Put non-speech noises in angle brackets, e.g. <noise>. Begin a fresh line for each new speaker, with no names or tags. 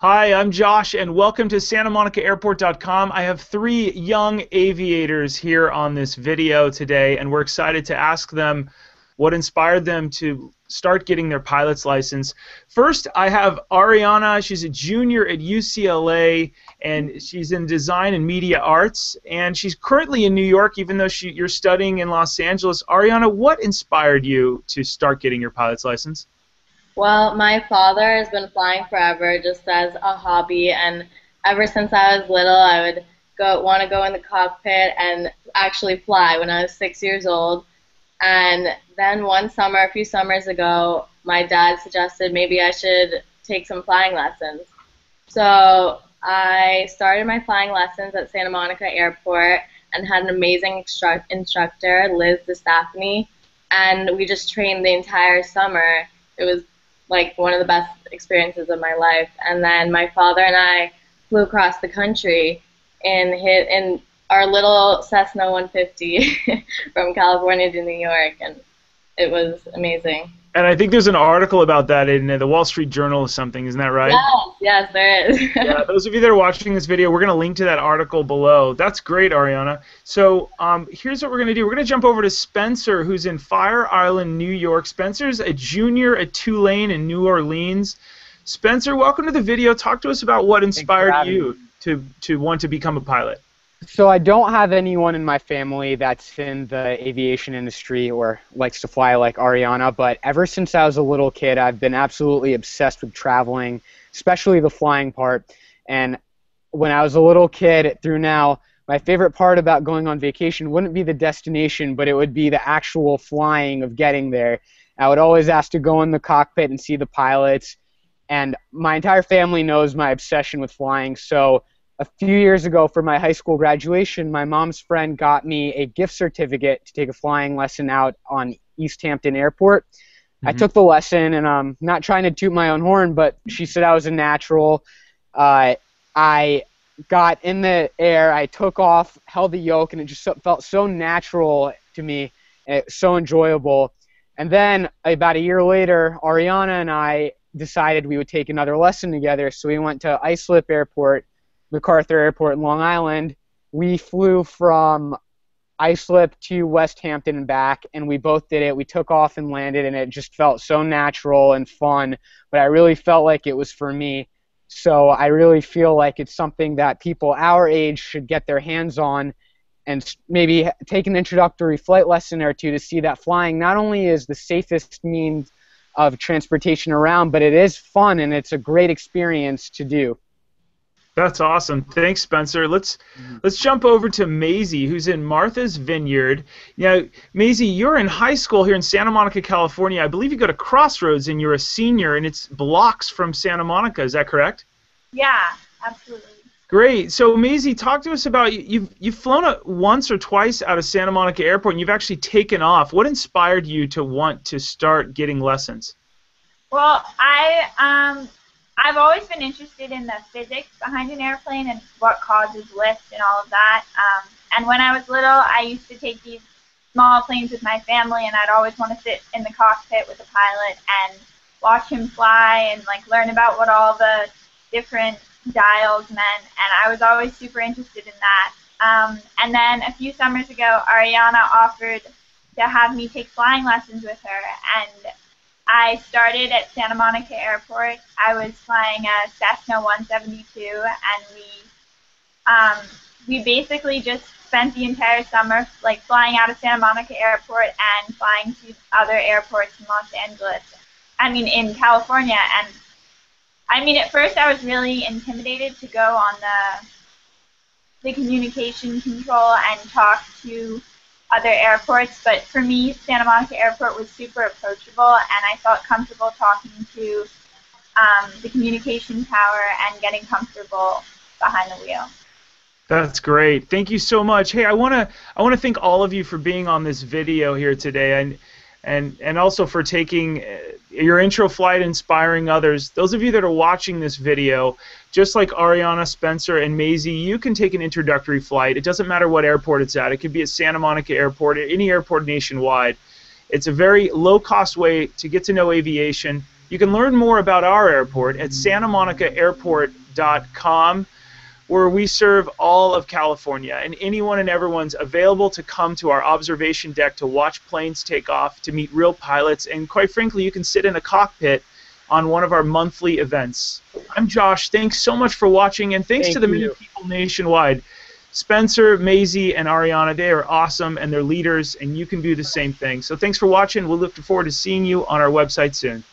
Hi, I'm Josh, and welcome to SantaMonicaAirport.com. I have three young aviators here on this video today, and we're excited to ask them what inspired them to start getting their pilot's license. First, I have Ariana. She's a junior at UCLA, and she's in design and media arts, and she's currently in New York, even though she, you're studying in Los Angeles. Ariana, what inspired you to start getting your pilot's license?
Well, my father has been flying forever, just as a hobby, and ever since I was little, I would go want to go in the cockpit and actually fly when I was six years old. And then one summer, a few summers ago, my dad suggested maybe I should take some flying lessons. So I started my flying lessons at Santa Monica Airport and had an amazing instru- instructor, Liz DeStaffany, and we just trained the entire summer. It was like one of the best experiences of my life. And then my father and I flew across the country in hit in our little Cessna 150 <laughs> from California to New York, and it was amazing.
And I think there's an article about that in the Wall Street Journal or something. Isn't that right?
Yes, yes, there is.
yeah, those of you that are watching this video, we're going to link to that article below. That's great, Ariana. So um, here's what we're going to do. We're going to jump over to Spencer, who's in Fire Island, New York. Spencer's a junior at Tulane in New Orleans. Spencer, welcome to the video. Talk to us about what inspired you to, to want to become a pilot.
So I don't have anyone in my family that's in the aviation industry or likes to fly like Ariana, but ever since I was a little kid, I've been absolutely obsessed with traveling, especially the flying part. And when I was a little kid through now, my favorite part about going on vacation wouldn't be the destination, but it would be the actual flying of getting there. I would always ask to go in the cockpit and see the pilots, and my entire family knows my obsession with flying, so a few years ago for my high school graduation, my mom's friend got me a gift certificate to take a flying lesson out on East Hampton Airport. Mm-hmm. I took the lesson, and I'm um, not trying to toot my own horn, but she said I was a natural. Uh, I got in the air, I took off, held the yoke, and it just felt so natural to me, so enjoyable. And then about a year later, Ariana and I decided we would take another lesson together, so we went to Islip Airport MacArthur Airport in Long Island. We flew from Islip to West Hampton and back, and we both did it. We took off and landed, and it just felt so natural and fun. But I really felt like it was for me. So I really feel like it's something that people our age should get their hands on and maybe take an introductory flight lesson or two to see that flying not only is the safest means of transportation around, but it is fun and it's a great experience to do.
That's awesome. Thanks, Spencer. Let's mm-hmm. let's jump over to Maisie, who's in Martha's Vineyard. Now, Maisie, you're in high school here in Santa Monica, California. I believe you go to Crossroads and you're a senior, and it's blocks from Santa Monica. Is that correct?
Yeah, absolutely.
Great. So, Maisie, talk to us about you've you've flown a, once or twice out of Santa Monica Airport, and you've actually taken off. What inspired you to want to start getting lessons?
Well, I um, I've always been interested in the physics behind an airplane and what causes lift and all of that. Um, and when I was little, I used to take these small planes with my family, and I'd always want to sit in the cockpit with the pilot and watch him fly and like learn about what all the different dials meant. And I was always super interested in that. Um, and then a few summers ago, Ariana offered to have me take flying lessons with her, and I started at Santa Monica Airport. I was flying a Cessna 172, and we um, we basically just spent the entire summer like flying out of Santa Monica Airport and flying to other airports in Los Angeles. I mean, in California, and I mean, at first I was really intimidated to go on the the communication control and talk to other airports, but for me, Santa Monica Airport was super approachable, and I felt comfortable talking to um, the communication tower and getting comfortable behind the wheel.
That's great. Thank you so much. Hey, I want to I want to thank all of you for being on this video here today, and and and also for taking your intro flight, inspiring others. Those of you that are watching this video, just like Ariana, Spencer, and Maisie, you can take an introductory flight. It doesn't matter what airport it's at. It could be at Santa Monica Airport, any airport nationwide. It's a very low-cost way to get to know aviation, You can learn more about our airport at santamonicaAirport.com, where we serve all of California, and anyone and everyone's available to come to our observation deck to watch planes take off, to meet real pilots, and quite frankly, you can sit in a cockpit on one of our monthly events. I'm Josh. Thanks so much for watching, and thanks
Thank
to the many people nationwide. Spencer, Maisie, and Ariana, they are awesome and they're leaders, and you can do the same thing. So thanks for watching. We'll look forward to seeing you on our website soon.